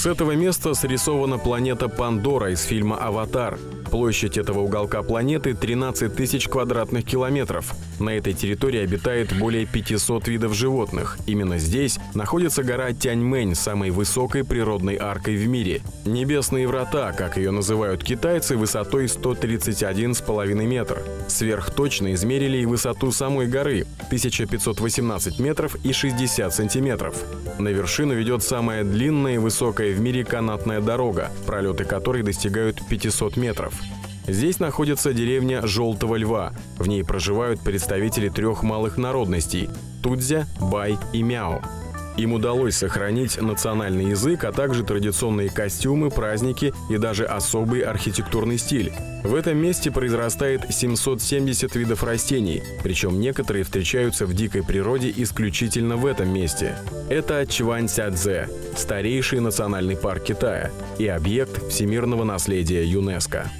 С этого места срисована планета Пандора из фильма «Аватар». Площадь этого уголка планеты 13 тысяч квадратных километров. На этой территории обитает более 500 видов животных. Именно здесь находится гора Тяньмэнь, самой высокой природной аркой в мире. Небесные врата, как ее называют китайцы, высотой 131,5 метр. Сверхточно измерили и высоту самой горы – 1518 метров и 60 сантиметров. На вершину ведет самая длинная и высокая в мире канатная дорога, пролеты которой достигают 500 метров. Здесь находится деревня Желтого Льва. В ней проживают представители трех малых народностей – Тудзя, Бай и Мяо. Им удалось сохранить национальный язык, а также традиционные костюмы, праздники и даже особый архитектурный стиль. В этом месте произрастает 770 видов растений, причем некоторые встречаются в дикой природе исключительно в этом месте. Это Чваньцядзе, старейший национальный парк Китая и объект всемирного наследия ЮНЕСКО.